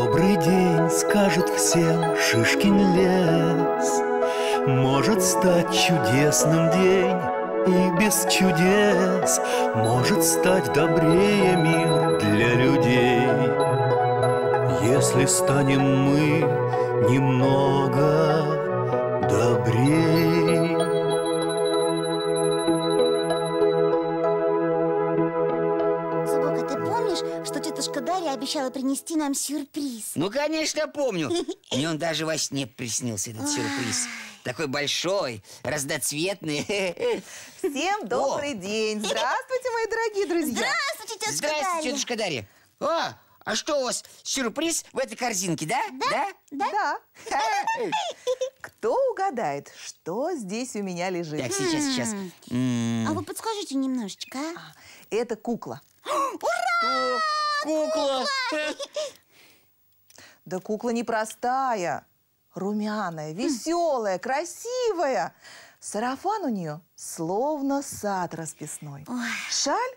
Добрый день скажет всем Шишкин лес. Может стать чудесным день и без чудес. Может стать добрее мир для людей. Если станем мы немного обещала принести нам сюрприз? Ну, конечно, помню. Мне он даже во сне приснился, этот сюрприз. Такой большой, разноцветный. Всем добрый день! Здравствуйте, мои дорогие друзья! Здравствуйте, тетушка Здравствуйте, Дарья! тетушка Дарья. А, а что у вас, сюрприз в этой корзинке, да? Да? Да. Кто угадает, что здесь у меня лежит? Так, сейчас, сейчас. М, А вы подскажите немножечко, а? Это кукла. что? Кукла. Да кукла непростая. Румяная, веселая, красивая. Сарафан у нее словно сад расписной. Шаль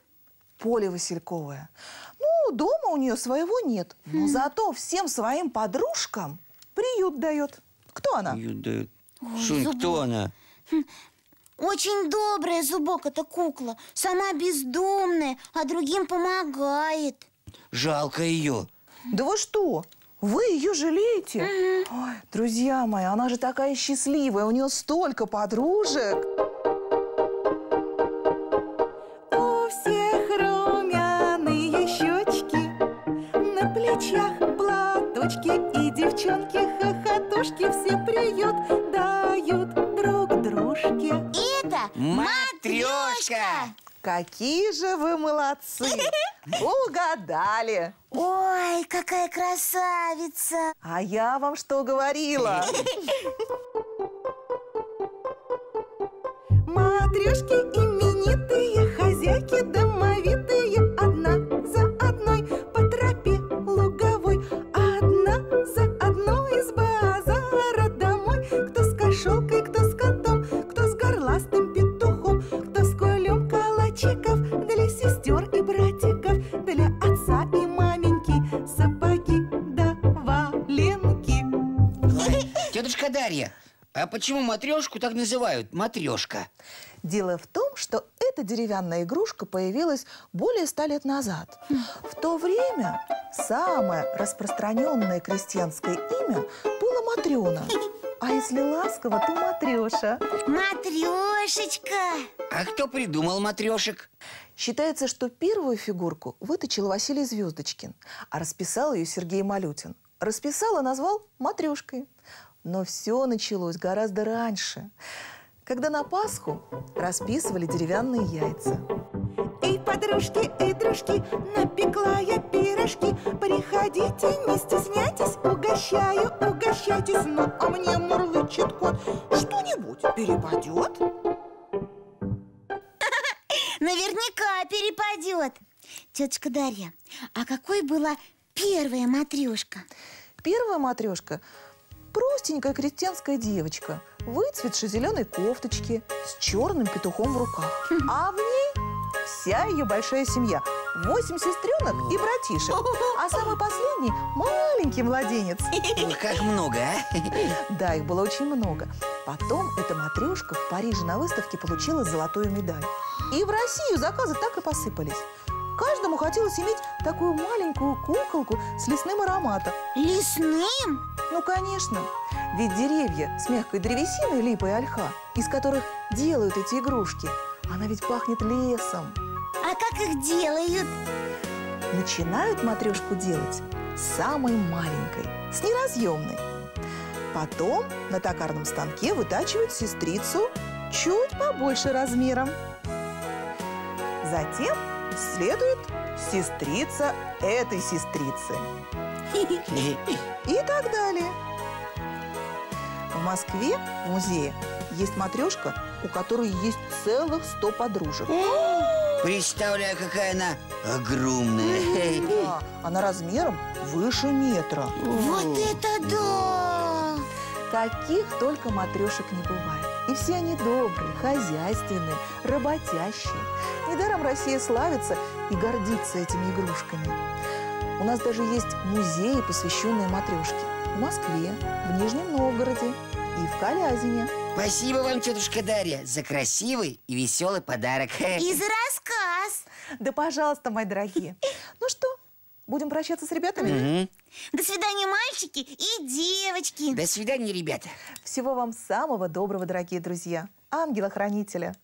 поле васильковое. Ну, дома у нее своего нет, но зато всем своим подружкам приют дает. Кто она? Юда, Шунь, кто она? Очень добрая зубок эта кукла. Сама бездомная, а другим помогает. Жалко ее. Да вы что? Вы ее жалеете? Ой, друзья мои, она же такая счастливая, у нее столько подружек. У всех румяные щечки, на плечах платочки и девчонки хохотушки все приют дают друг дружке. Это Матрешка! Какие же вы молодцы! Угадали! Ой, какая красавица! А я вам что говорила? Матрешки именитые, а почему матрешку так называют? Матрешка. Дело в том, что эта деревянная игрушка появилась более ста лет назад. В то время самое распространенное крестьянское имя было Матрена. А если ласково, то Матреша. Матрешечка! А кто придумал матрешек? Считается, что первую фигурку выточил Василий Звездочкин, а расписал ее Сергей Малютин. Расписал и назвал матрешкой. Но все началось гораздо раньше, когда на Пасху расписывали деревянные яйца. Эй, подружки, эй, дружки, напекла я пирожки. Приходите, не стесняйтесь, угощаю, угощайтесь. Ну, а мне мурлычет кот, что-нибудь перепадет? Наверняка перепадет. Тетушка Дарья, а какой была первая матрешка? Первая матрешка – простенькая крестьянская девочка, выцветшей зеленой кофточки, с черным петухом в руках. А в ней вся ее большая семья. Восемь сестренок и братишек. А самый последний – маленький младенец. Как много, а? Да, их было очень много. Потом эта матрешка в Париже на выставке получила золотую медаль. И в Россию заказы так и посыпались. Каждому хотелось иметь такую маленькую куколку с лесным ароматом. Лесным? Ну, конечно. Ведь деревья с мягкой древесиной, липой и ольха, из которых делают эти игрушки, она ведь пахнет лесом. А как их делают? Начинают матрешку делать с самой маленькой, с неразъемной. Потом на токарном станке вытачивают сестрицу чуть побольше размером. Затем следует сестрица этой сестрицы. И так далее. В Москве в музее есть матрешка, у которой есть целых сто подружек. Представляю, какая она огромная. Да, она размером выше метра. Вот это да! Каких только матрешек не бывает. И все они добрые, хозяйственные, работящие. Недаром Россия славится и гордится этими игрушками. У нас даже есть музеи, посвященные матрешке. В Москве, в Нижнем Новгороде и в Калязине. Спасибо вам, тетушка Дарья, за красивый и веселый подарок. И за рассказ. Да, пожалуйста, мои дорогие. Ну что, будем прощаться с ребятами? Мгм. До свидания, мальчики и девочки. До свидания, ребята. Всего вам самого доброго, дорогие друзья. Ангела-хранителя.